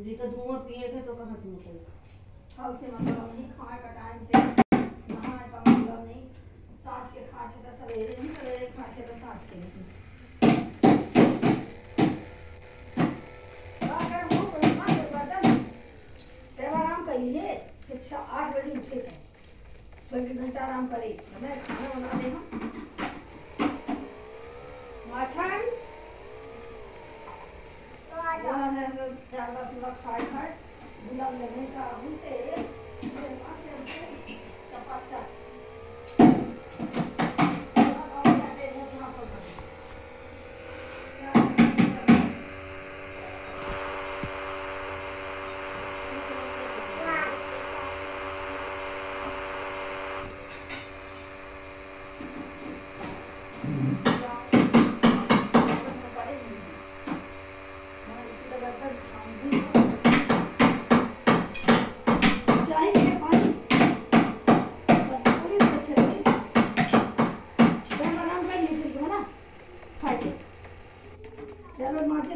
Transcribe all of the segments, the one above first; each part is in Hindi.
का धुआँ पिए थे तो कहाँ से से मतलब नहीं खाए का टाइम से, नहाए का मतलब नहीं। साँझ के तो सवेरे नहीं सवेरे तो साँझ के नहीं आठ बजे उठे थे तो एक घंटा आराम करे। हमें खाना बना दे हम दस लोग खाए खाए गुलाब लगे साबुन तेल तेल मासे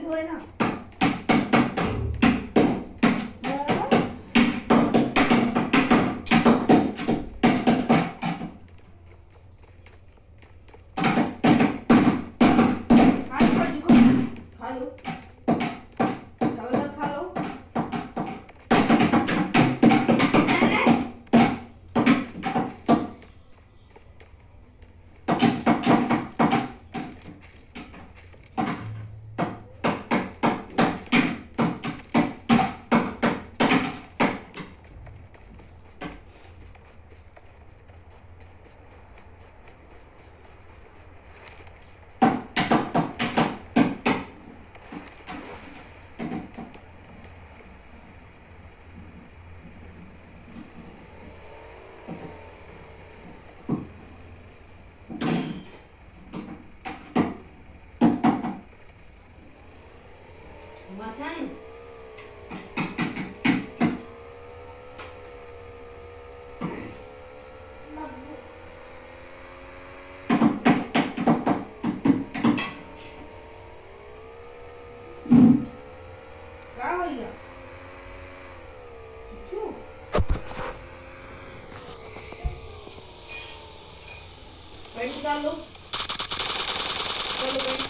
说一下 quitarlo. Ya lo ven.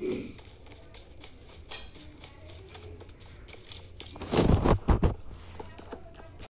Mm-hmm.